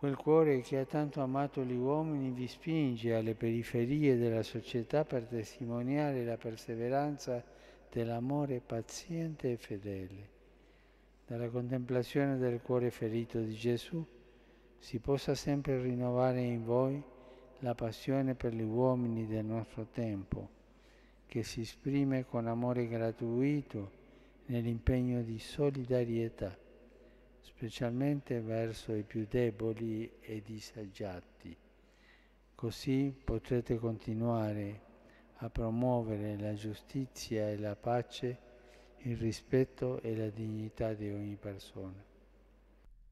Quel cuore che ha tanto amato gli uomini vi spinge alle periferie della società per testimoniare la perseveranza dell'amore paziente e fedele. Dalla contemplazione del cuore ferito di Gesù si possa sempre rinnovare in voi la passione per gli uomini del nostro tempo, che si esprime con amore gratuito nell'impegno di solidarietà, specialmente verso i più deboli e disagiati. Così potrete continuare a promuovere la giustizia e la pace, il rispetto e la dignità di ogni persona.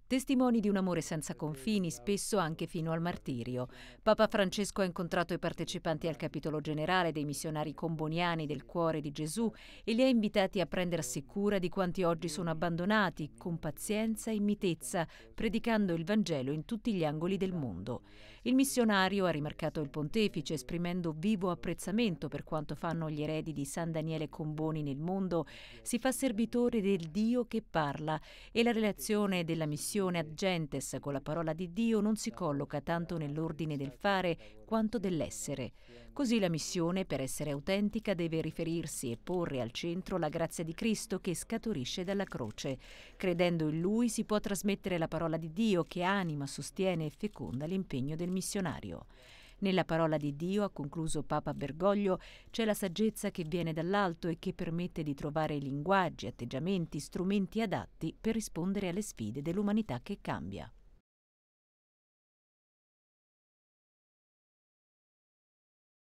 Testimoni di un amore senza confini, spesso anche fino al martirio. Papa Francesco ha incontrato i partecipanti al capitolo generale dei missionari comboniani del cuore di Gesù e li ha invitati a prendersi cura di quanti oggi sono abbandonati, con pazienza e mitezza, predicando il Vangelo in tutti gli angoli del mondo. Il missionario ha rimarcato il pontefice esprimendo vivo apprezzamento per quanto fanno gli eredi di San Daniele Comboni nel mondo, si fa servitore del Dio che parla e la relazione della missione ad gentes con la parola di Dio non si colloca tanto nell'ordine del fare quanto dell'essere. Così la missione, per essere autentica, deve riferirsi e porre al centro la grazia di Cristo che scaturisce dalla croce. Credendo in Lui si può trasmettere la parola di Dio che anima, sostiene e feconda l'impegno del missionario. Nella parola di Dio, ha concluso Papa Bergoglio, c'è la saggezza che viene dall'alto e che permette di trovare linguaggi, atteggiamenti, strumenti adatti per rispondere alle sfide dell'umanità che cambia.